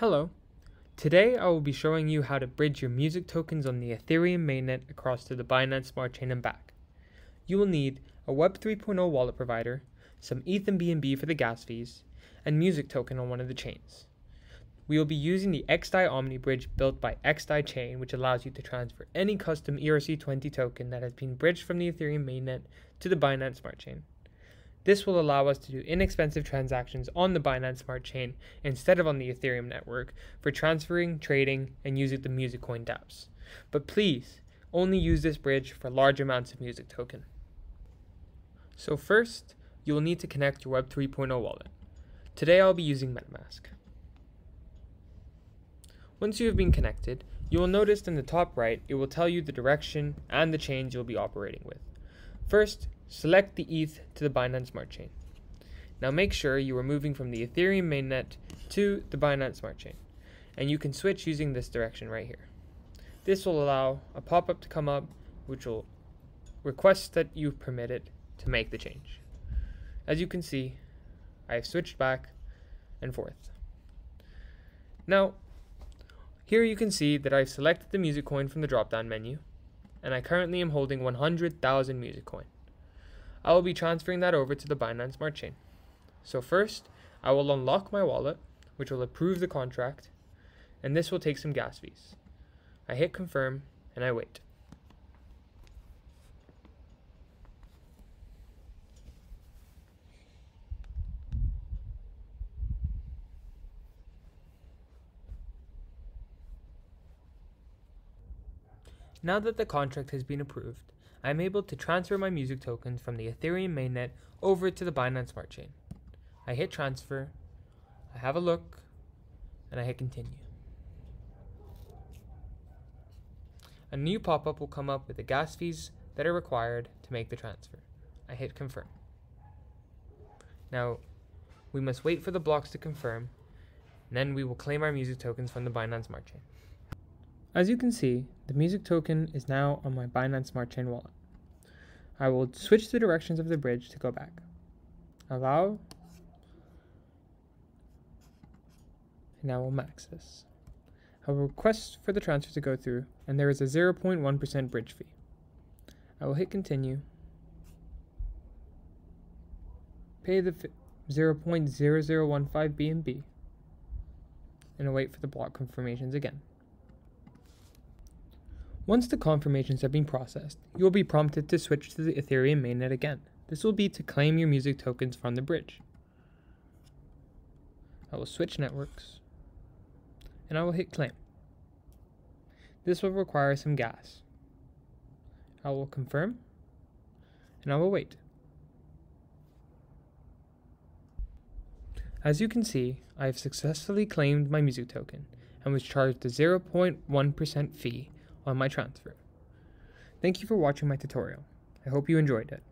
Hello. Today I will be showing you how to bridge your music tokens on the Ethereum mainnet across to the Binance Smart Chain and back. You will need a Web 3.0 wallet provider, some ETH and BNB for the gas fees, and music token on one of the chains. We will be using the XDAI Omni bridge built by XDAI Chain, which allows you to transfer any custom ERC20 token that has been bridged from the Ethereum mainnet to the Binance Smart Chain. This will allow us to do inexpensive transactions on the Binance Smart Chain instead of on the Ethereum network for transferring, trading, and using the Musicoin dApps. But please, only use this bridge for large amounts of music token. So first, you will need to connect your Web 3.0 wallet. Today I'll be using MetaMask. Once you have been connected, you will notice in the top right, it will tell you the direction and the chains you'll be operating with. First, Select the ETH to the Binance Smart Chain. Now make sure you are moving from the Ethereum mainnet to the Binance Smart Chain. And you can switch using this direction right here. This will allow a pop-up to come up which will request that you permit it to make the change. As you can see, I have switched back and forth. Now, here you can see that I've selected the Musicoin from the drop-down menu, and I currently am holding 100,000 Musicoin. I will be transferring that over to the Binance Smart Chain. So first, I will unlock my wallet, which will approve the contract, and this will take some gas fees. I hit confirm and I wait. Now that the contract has been approved, I'm able to transfer my music tokens from the Ethereum mainnet over to the Binance Smart Chain. I hit transfer, I have a look, and I hit continue. A new pop-up will come up with the gas fees that are required to make the transfer. I hit confirm. Now, we must wait for the blocks to confirm, then we will claim our music tokens from the Binance Smart Chain. As you can see, the music token is now on my Binance Smart Chain wallet. I will switch the directions of the bridge to go back. Allow. And I will max this. I will request for the transfer to go through, and there is a 0.1% bridge fee. I will hit continue. Pay the 0.0015 BNB, and await for the block confirmations again. Once the confirmations have been processed, you will be prompted to switch to the Ethereum mainnet again. This will be to claim your music tokens from the bridge. I will switch networks, and I will hit claim. This will require some gas. I will confirm, and I will wait. As you can see, I have successfully claimed my music token and was charged a 0.1% fee on my transfer. Thank you for watching my tutorial. I hope you enjoyed it.